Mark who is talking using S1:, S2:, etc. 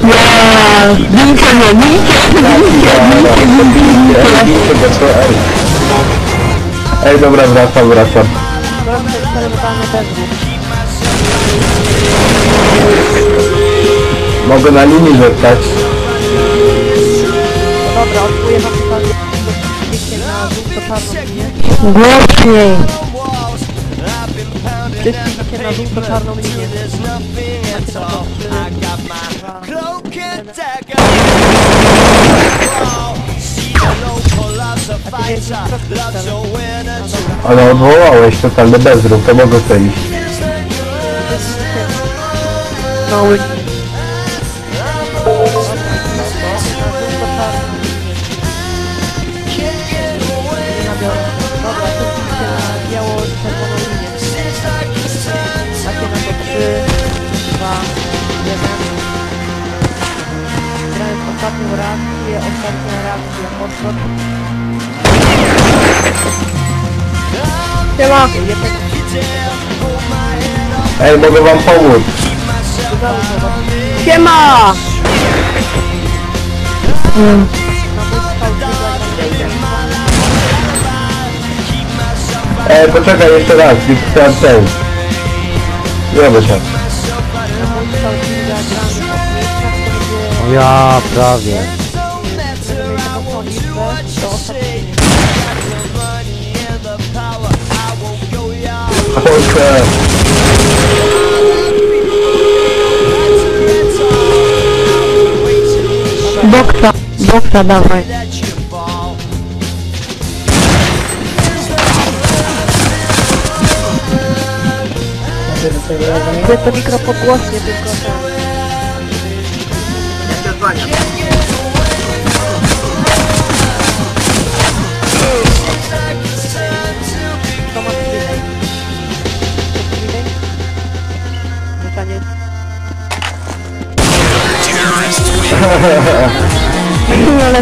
S1: Ya, bingkai ya, bingkai, bingkai, bingkai, bingkai.
S2: Ej, dobra, wracam,
S3: linię. Macie na to trzy, dwa, jeden. A ty jest
S2: Ale odwołałeś totalny bezruch, to mogę iść.
S3: Mały. 2, 1. Grając ostatnią reakcję, ostatnia reakcja, odwrót. Siema! Jeden,
S2: Ej, mogę wam pomóc.
S3: udało się.
S1: Siema!
S3: Na mój skał wygląda
S2: Ej, poczekaj jeszcze raz, chciałem ten. Nie wiem się.
S3: Na mój skał wygląda grany
S4: O ja, prawie.
S3: do ostatniej.
S2: Polskę.
S1: Boksa, boksa dawaj.
S3: Gdy to mikro podgłośnie tylko ten. Kto ma? Streaming? Pytanie.
S1: Ale